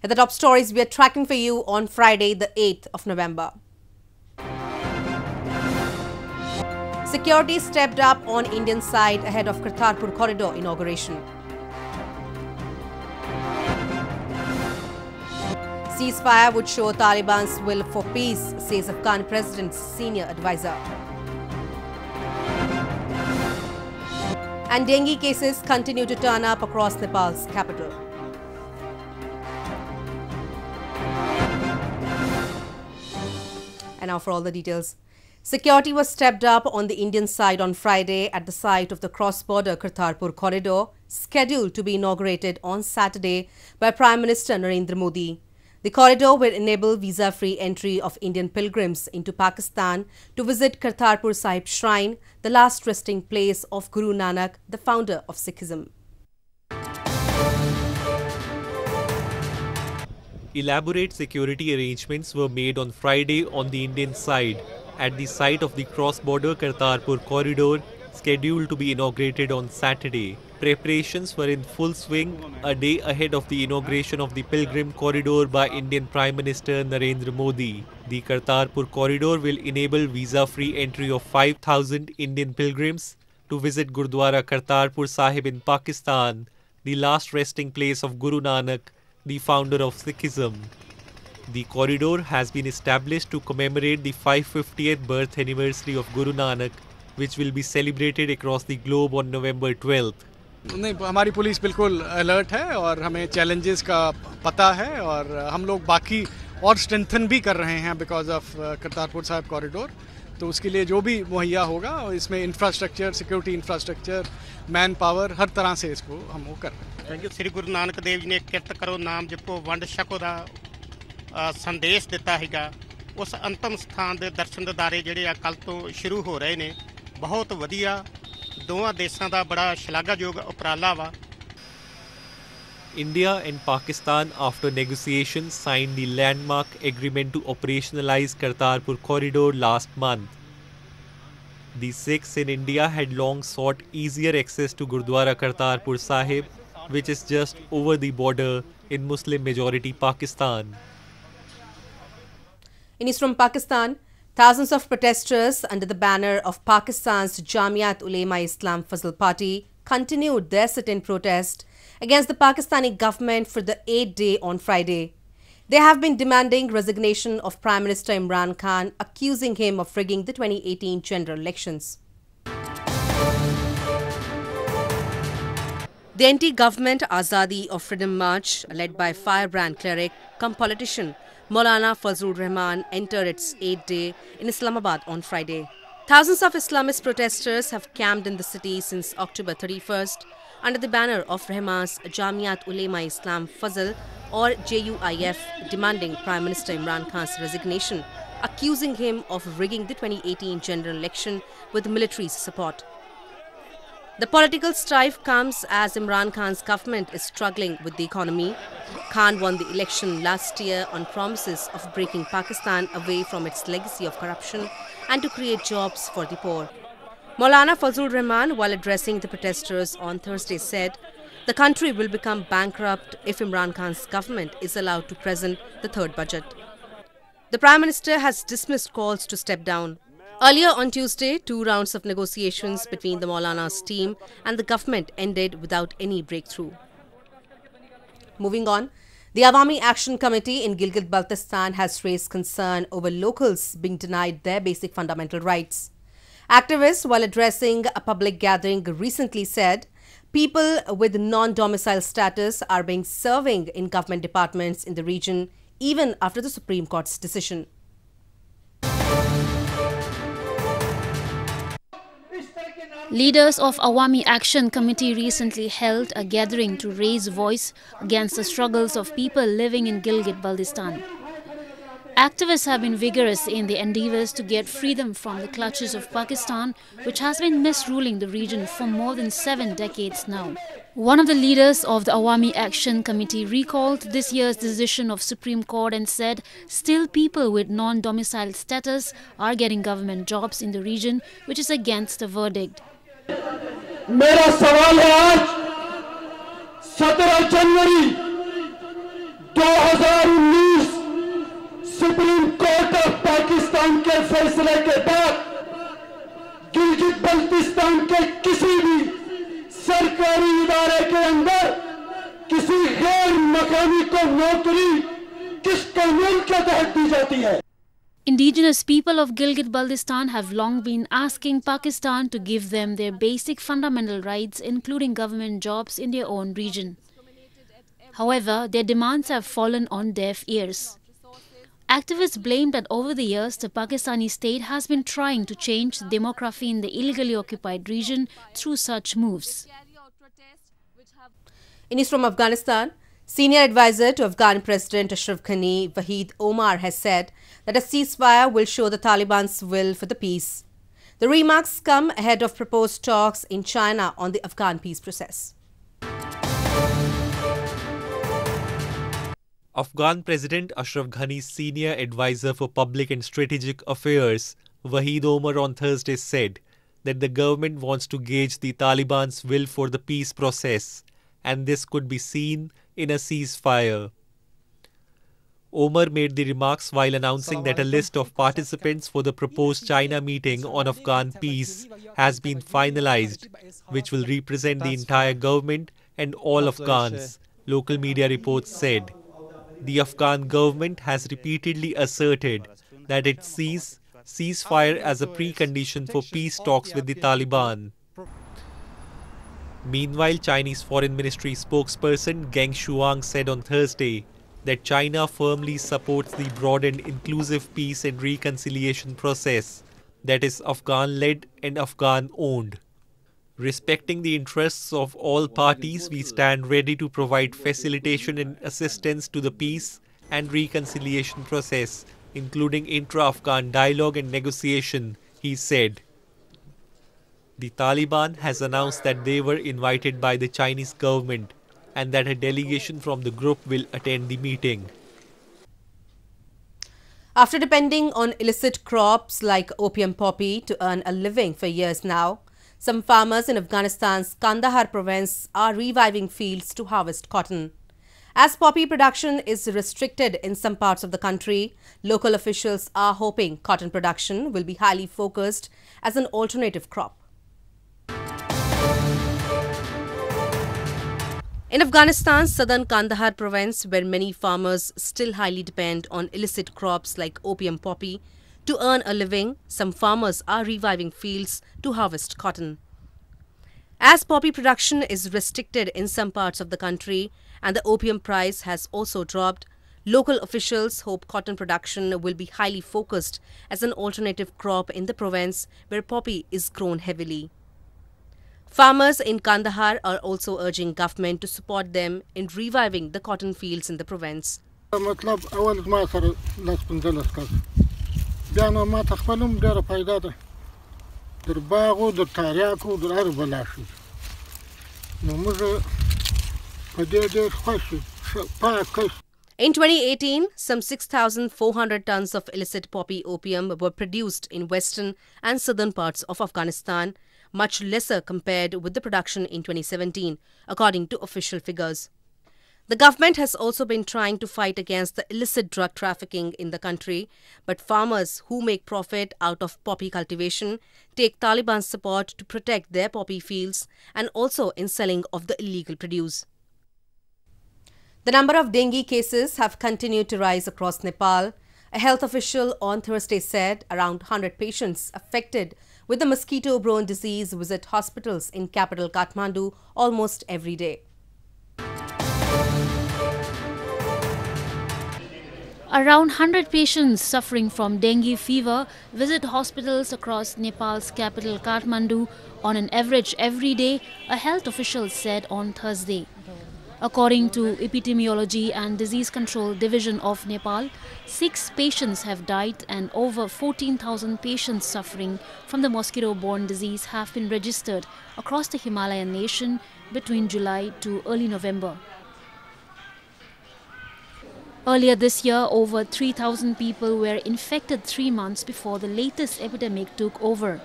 Here the top stories we are tracking for you on Friday, the 8th of November. Security stepped up on Indian side ahead of Kartarpur corridor inauguration. Ceasefire would show Taliban's will for peace, says Afghan president's senior advisor. And dengue cases continue to turn up across Nepal's capital. And now for all the details. Security was stepped up on the Indian side on Friday at the site of the cross-border Kartarpur corridor, scheduled to be inaugurated on Saturday by Prime Minister Narendra Modi. The corridor will enable visa-free entry of Indian pilgrims into Pakistan to visit Kartarpur Sahib Shrine, the last resting place of Guru Nanak, the founder of Sikhism. Elaborate security arrangements were made on Friday on the Indian side at the site of the cross-border Kartarpur corridor scheduled to be inaugurated on Saturday. Preparations were in full swing a day ahead of the inauguration of the Pilgrim Corridor by Indian Prime Minister Narendra Modi. The Kartarpur corridor will enable visa-free entry of 5,000 Indian pilgrims to visit Gurdwara Kartarpur Sahib in Pakistan, the last resting place of Guru Nanak, the founder of Sikhism. The corridor has been established to commemorate the 550th birth anniversary of Guru Nanak, which will be celebrated across the globe on November 12th. नहीं हमारी police बिल्कुल alert है और हमें challenges का पता है और हम लोग बाकी और स्ट्रेंथन भी कर रहे हैं बिकॉज ऑफ करतारपुर साहब कॉरिडोर तो उसके लिए जो भी मुहैया होगा इसमें infrastructure security infrastructure manpower हर तरह से इसको हम वो कर रहे हैं ਥੈਂਕ ਯੂ ਸ੍ਰੀ ਗੁਰੂ ਨਾਨਕ ਦੇਵ ਜੀ ਨੇ ਕਿਰਤ ਕਰੋ ਨਾਮ ਜਪੋ ਵੰਡ ਛਕੋ ਦਾ ਅ, ਸੰਦੇਸ਼ ਦਿੱਤਾ ਹੈਗਾ ਉਸ ਅੰਤਮ ਸਥਾਨ ਦੇ ਦਰਸ਼ਨ ਦਿਦਾਰੇ ਜਿਹੜੇ ਆ ਕੱਲ ਤੋਂ ਸ਼ੁਰੂ ਹੋ ਰਹੇ ਨੇ ਬਹੁਤ ਵਧੀਆ ਦੋਵਾਂ ਦੇਸ਼ਾਂ ਦਾ ਬੜਾ ਸ਼ਲਾਘਾਯੋਗ ਉਪਰਾਲਾ ਵਾ India and Pakistan, after negotiations, signed the landmark agreement to operationalize Kartarpur corridor last month. The Sikhs in India had long sought easier access to Gurdwara Kartarpur Sahib, which is just over the border in Muslim majority Pakistan. In news from Pakistan, thousands of protesters under the banner of Pakistan's Jamiat Ulema Islam Fazl Party continued their sit-in protest against the Pakistani government for the eighth day on Friday. They have been demanding resignation of Prime Minister Imran Khan, accusing him of rigging the 2018 general elections. The anti-government Azadi of Freedom March, led by firebrand cleric come politician Maulana Fazlur Rahman, entered its eighth day in Islamabad on Friday. Thousands of Islamist protesters have camped in the city since October 31st under the banner of Rahman's Jamiat Ulema Islam Fazl or JUIF, demanding Prime Minister Imran Khan's resignation, accusing him of rigging the 2018 general election with military support. The political strife comes as Imran Khan's government is struggling with the economy. Khan won the election last year on promises of breaking Pakistan away from its legacy of corruption and to create jobs for the poor. Maulana Fazlur Rahman, while addressing the protesters on Thursday, said the country will become bankrupt if Imran Khan's government is allowed to present the third budget. The Prime Minister has dismissed calls to step down. Earlier on Tuesday, two rounds of negotiations between the Maulana's team and the government ended without any breakthrough. Moving on, the Awami Action Committee in Gilgit Baltistan has raised concern over locals being denied their basic fundamental rights. Activists, while addressing a public gathering, recently said people with non domicile status are being serving in government departments in the region even after the Supreme Court's decision. Leaders of Awami Action Committee recently held a gathering to raise voice against the struggles of people living in Gilgit-Baltistan. Activists have been vigorous in the endeavors to get freedom from the clutches of Pakistan, which has been misruling the region for more than seven decades now. One of the leaders of the Awami Action Committee recalled this year's decision of Supreme Court and said still people with non-domiciled status are getting government jobs in the region, which is against the verdict. मेरा सवाल है आज 17 जनवरी 2019 Supreme court of Pakistan के फैसले के बाद गिलगित बल्तिस्तान के किसी भी सरकारी इदारे के अंदर किसी गैर मकानी को नौकरी किस कानून के तहत दी जाती है Indigenous people of Gilgit-Baltistan have long been asking Pakistan to give them their basic fundamental rights including government jobs in their own region. However, their demands have fallen on deaf ears. Activists blame that over the years the Pakistani state has been trying to change the demography in the illegally occupied region through such moves. In from Afghanistan, senior advisor to Afghan President Ashraf Ghani, Wahid Omar, has said that a ceasefire will show the Taliban's will for the peace. The remarks come ahead of proposed talks in China on the Afghan peace process. Afghan President Ashraf Ghani's senior advisor for public and strategic affairs, Wahid Omar, on Thursday said that the government wants to gauge the Taliban's will for the peace process, and this could be seen in a ceasefire. Omar made the remarks while announcing that a list of participants for the proposed China meeting on Afghan peace has been finalized, which will represent the entire government and all Afghans, local media reports said. The Afghan government has repeatedly asserted that it sees ceasefire as a precondition for peace talks with the Taliban. Meanwhile, Chinese Foreign Ministry spokesperson Geng Shuang said on Thursday that China firmly supports the broad and inclusive peace and reconciliation process that is Afghan led and Afghan owned. Respecting the interests of all parties, we stand ready to provide facilitation and assistance to the peace and reconciliation process, including intra Afghan dialogue and negotiation, he said. The Taliban has announced that they were invited by the Chinese government and that a delegation from the group will attend the meeting. After depending on illicit crops like opium poppy to earn a living for years now, some farmers in Afghanistan's Kandahar province are reviving fields to harvest cotton. As poppy production is restricted in some parts of the country, local officials are hoping cotton production will be highly focused as an alternative crop. In Afghanistan's southern Kandahar province, where many farmers still highly depend on illicit crops like opium poppy to earn a living, some farmers are reviving fields to harvest cotton. As poppy production is restricted in some parts of the country and the opium price has also dropped, local officials hope cotton production will be highly focused as an alternative crop in the province where poppy is grown heavily. Farmers in Kandahar are also urging government to support them in reviving the cotton fields in the province. مطلب اول ما سره لاس پنځلس کس بیا نو ما ته خپل هم ډېره فایده ده در باغ در تاریاکو در هر بلا شي نو موږ په دې ډېر خوښ یو ښه پاک کښ In 2018, some 6,400 tons of illicit poppy opium were produced in western and southern parts of Afghanistan, much lesser compared with the production in 2017, according to official figures. The government has also been trying to fight against the illicit drug trafficking in the country, but farmers who make profit out of poppy cultivation take Taliban support to protect their poppy fields and also in selling of the illegal produce. The number of dengue cases have continued to rise across Nepal. A health official on Thursday said around 100 patients affected with the mosquito-borne disease visit hospitals in capital Kathmandu almost every day. Around 100 patients suffering from dengue fever visit hospitals across Nepal's capital Kathmandu on an average every day, a health official said on Thursday. According to Epidemiology and Disease Control Division of Nepal, six patients have died and over 14,000 patients suffering from the mosquito-borne disease have been registered across the Himalayan nation between July to early November. Earlier this year, over 3,000 people were infected three months before the latest epidemic took over.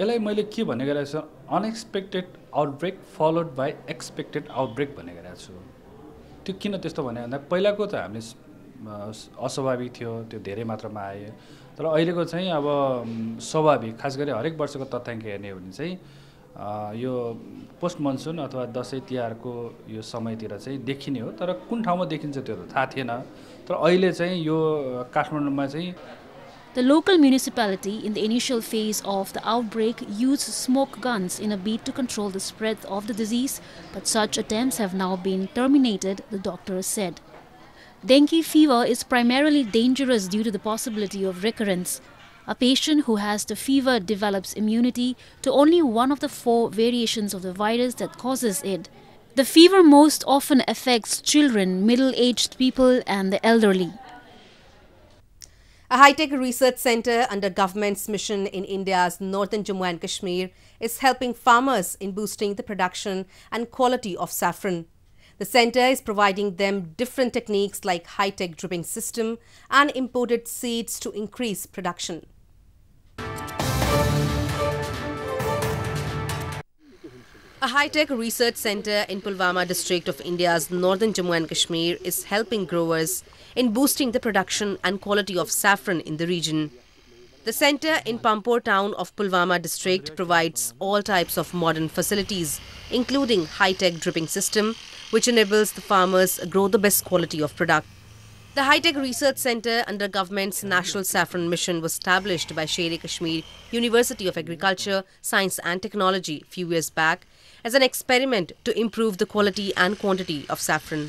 यसलाई मैले के भनेको रहेछ? Unexpected outbreak followed expected outbreak भनेको त्यो किन त्यस्तो भने भन्दा पहिलाको त हामीले अस्वाभाविक थियो त्यो धेरै मात्रामा आयो। तर अहिलेको चाहिँ अब स्वाभाविक खास गरी हरेक वर्षको तथ्याङ्क हेर्ने हो भने चाहिँ यो पोस्ट मनसुन अथवा दसैँ तिहारको यो समयतिर चाहिँ देखिने हो तर कुन ठाउँमा देखिन्छ त्यो त थाहा थिएन तर अहिले चाहिँ यो काठमाडौँमा चाहिँ The local municipality, in the initial phase of the outbreak, used smoke guns in a bid to control the spread of the disease, but such attempts have now been terminated, the doctor said. Dengue fever is primarily dangerous due to the possibility of recurrence. A patient who has the fever develops immunity to only one of the four variations of the virus that causes it. The fever most often affects children, middle aged people, and the elderly. A high-tech research center under government's mission in India's northern Jammu and Kashmir is helping farmers in boosting the production and quality of saffron. The center is providing them different techniques like high-tech dripping system and imported seeds to increase production. A high-tech research center in Pulwama district of India's northern Jammu and Kashmir is helping growers in boosting the production and quality of saffron in the region. The center in Pampore town of Pulwama district provides all types of modern facilities, including high-tech dripping system, which enables the farmers grow the best quality of product. The High-Tech Research Center under government's National Saffron Mission was established by Sher Kashmir University of Agriculture, Science and Technology few years back as an experiment to improve the quality and quantity of saffron.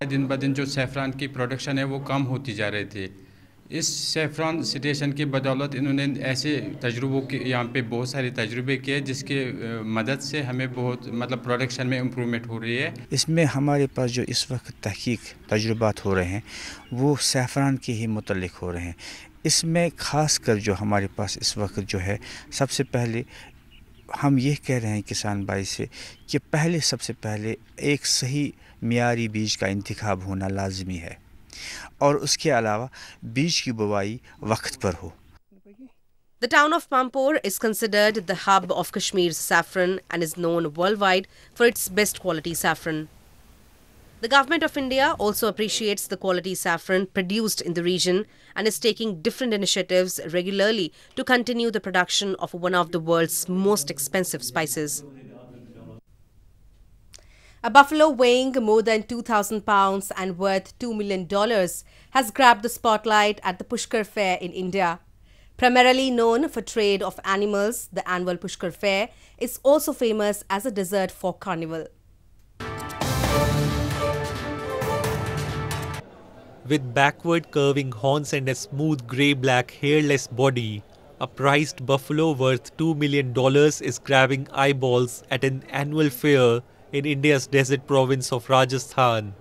दिन ब दिन जो सेफ्रान की production है वो कम होती जा रही थी। इस सेफ्रान स्टेशन की बदौलत इन्होंने ऐसे तजुर्बों के यहाँ पे बहुत सारे तजुर्बे किए जिसके मदद से हमें बहुत मतलब प्रोडक्शन में इम्प्रूवमेंट हो रही है। इसमें हमारे पास जो इस वक्त तहकीक तजुर्बात हो रहे हैं वो सेफ्रान के ही मतलब हो रहे हैं। इसमें ख़ास कर जो हमारे पास इस वक्त जो है सबसे पहले हम ये कह रहे हैं किसान भाई से कि पहले सबसे पहले एक सही मीरी बीज का इंतखब होना लाजमी है और उसके अलावा बीज की बुवाई वक्त पर हो The town of Pampore is considered the hub of Kashmir's saffron and is known worldwide for its best quality saffron. The government of India also appreciates the quality saffron produced in the region and is taking different initiatives regularly to continue the production of one of the world's most expensive spices. A buffalo weighing more than 2,000 pounds and worth $2 million has grabbed the spotlight at the Pushkar Fair in India. Primarily known for trade of animals, the annual Pushkar Fair is also famous as a desert for carnival. With backward curving horns and a smooth grey-black hairless body, a prized buffalo worth $2 million is grabbing eyeballs at an annual fair in India's desert province of Rajasthan.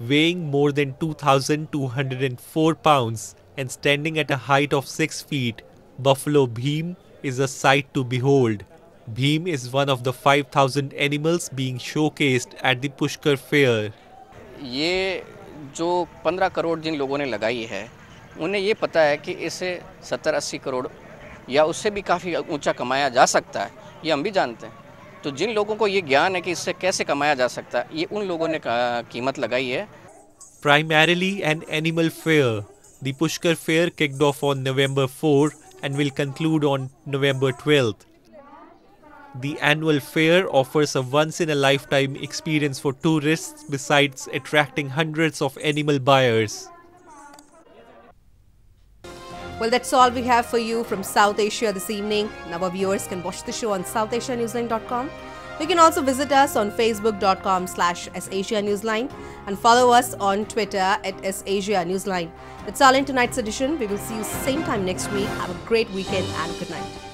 Weighing more than 2,204 pounds and standing at a height of 6 feet, Buffalo Bheem is a sight to behold. Bheem is one of the 5,000 animals being showcased at the Pushkar Fair. ये जो 15 करोड़ जिन लोगों ने लगाई है उन्हें ये पता है कि इससे 70-80 करोड़ या उससे भी काफ़ी ऊँचा कमाया जा सकता है ये हम भी जानते हैं। तो जिन लोगों को ये ज्ञान है कि इससे कैसे कमाया जा सकता है ये उन लोगों ने कीमत लगाई है। Primarily an animal fair, the Pushkar Fair kicked off on November 4 and will conclude on November 12th. The annual fair offers a once in a lifetime experience for tourists besides attracting hundreds of animal buyers. Well, that's all we have for you from South Asia this evening. Now, our viewers can watch the show on southasianewsline.com. You can also visit us on facebook.com slash Newsline and follow us on Twitter at Newsline. That's all in tonight's edition. We will see you same time next week. Have a great weekend and good night.